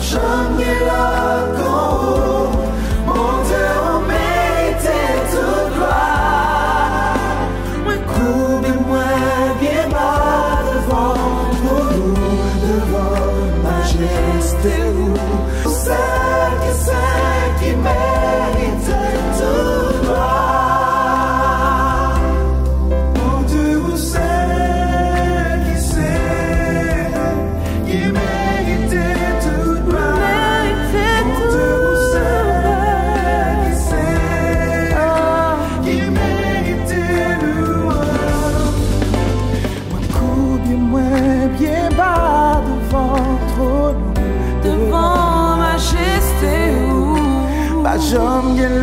成年了 devant majesté. Ou Pas jom gen